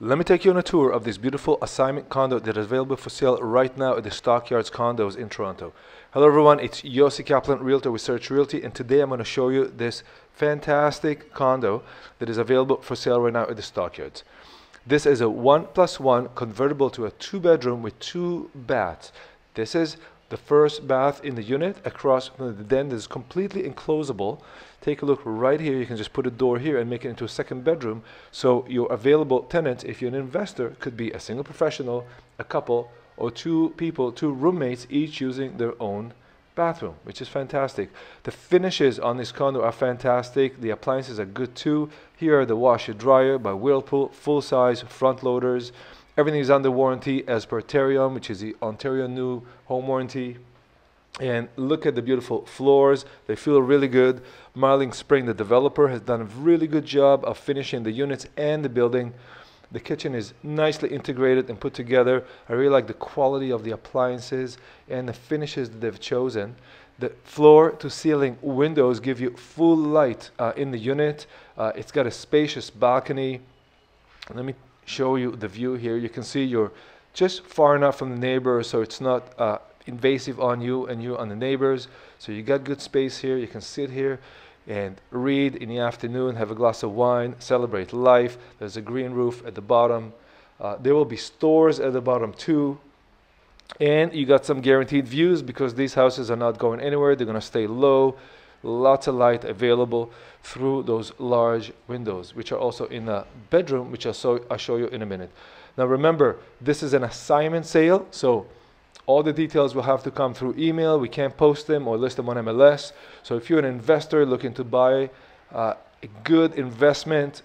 Let me take you on a tour of this beautiful assignment condo that is available for sale right now at the Stockyards condos in Toronto. Hello everyone, it's Yossi Kaplan, Realtor with Search Realty, and today I'm going to show you this fantastic condo that is available for sale right now at the Stockyards. This is a one plus one convertible to a two bedroom with two baths. This is the first bath in the unit across from the den that is completely enclosable. Take a look right here. You can just put a door here and make it into a second bedroom. So your available tenants, if you're an investor, could be a single professional, a couple, or two people, two roommates, each using their own bathroom, which is fantastic. The finishes on this condo are fantastic. The appliances are good too. Here are the washer dryer by Whirlpool, full size front loaders. Everything is under warranty as per Tarion, which is the Ontario new home warranty. And look at the beautiful floors. They feel really good. Marlin Spring, the developer, has done a really good job of finishing the units and the building. The kitchen is nicely integrated and put together. I really like the quality of the appliances and the finishes that they've chosen. The floor to ceiling windows give you full light uh, in the unit. Uh, it's got a spacious balcony. Let me show you the view here. You can see you're just far enough from the neighbor so it's not uh, invasive on you and you on the neighbors. So you got good space here. You can sit here and read in the afternoon, have a glass of wine, celebrate life. There's a green roof at the bottom. Uh, there will be stores at the bottom too. And you got some guaranteed views because these houses are not going anywhere. They're going to stay low lots of light available through those large windows, which are also in the bedroom, which I'll, I'll show you in a minute. Now remember, this is an assignment sale, so all the details will have to come through email. We can't post them or list them on MLS. So if you're an investor looking to buy uh, a good investment,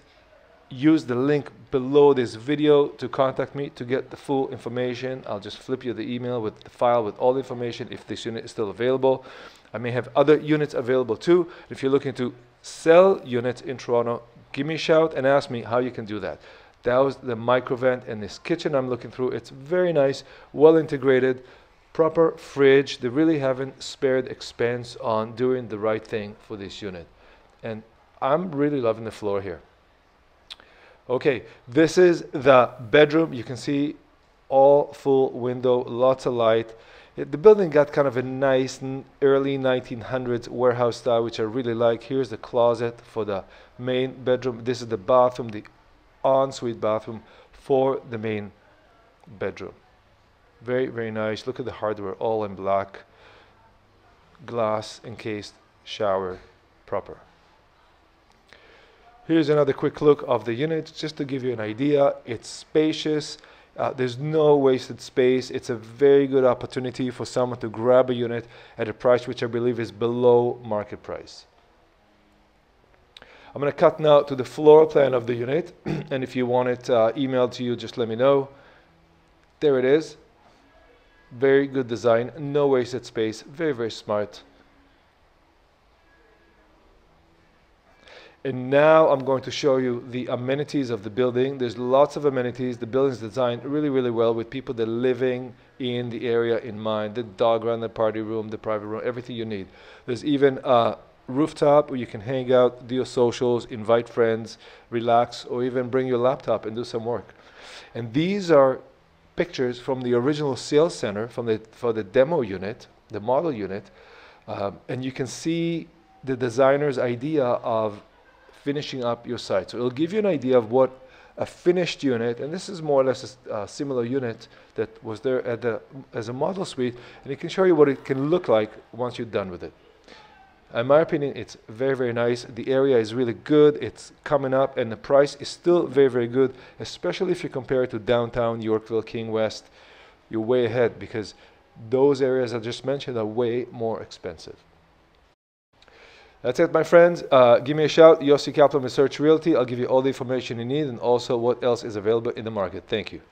use the link below this video to contact me to get the full information. I'll just flip you the email with the file with all the information if this unit is still available. I may have other units available too. If you're looking to sell units in Toronto, give me a shout and ask me how you can do that. That was the microvent and this kitchen I'm looking through. It's very nice, well integrated, proper fridge. They really haven't spared expense on doing the right thing for this unit. And I'm really loving the floor here. Okay, this is the bedroom. You can see all full window, lots of light. The building got kind of a nice early 1900s warehouse style, which I really like. Here's the closet for the main bedroom. This is the bathroom, the ensuite bathroom for the main bedroom. Very, very nice. Look at the hardware, all in black. Glass encased shower proper. Here's another quick look of the unit, just to give you an idea. It's spacious. Uh, there's no wasted space. It's a very good opportunity for someone to grab a unit at a price which I believe is below market price. I'm going to cut now to the floor plan of the unit. and if you want it uh, emailed to you, just let me know. There it is. Very good design. No wasted space. Very, very smart. And now I'm going to show you the amenities of the building. There's lots of amenities. The building is designed really, really well with people that are living in the area in mind. The dog run, the party room, the private room, everything you need. There's even a rooftop where you can hang out, do your socials, invite friends, relax, or even bring your laptop and do some work. And these are pictures from the original sales center from the, for the demo unit, the model unit. Um, and you can see the designer's idea of finishing up your site. So it'll give you an idea of what a finished unit, and this is more or less a, a similar unit that was there at the, as a model suite, and it can show you what it can look like once you're done with it. In my opinion, it's very, very nice. The area is really good. It's coming up, and the price is still very, very good, especially if you compare it to downtown Yorkville, King West. You're way ahead because those areas I just mentioned are way more expensive. That's it, my friends. Uh, give me a shout. Yossi Kaplan with Search Realty. I'll give you all the information you need and also what else is available in the market. Thank you.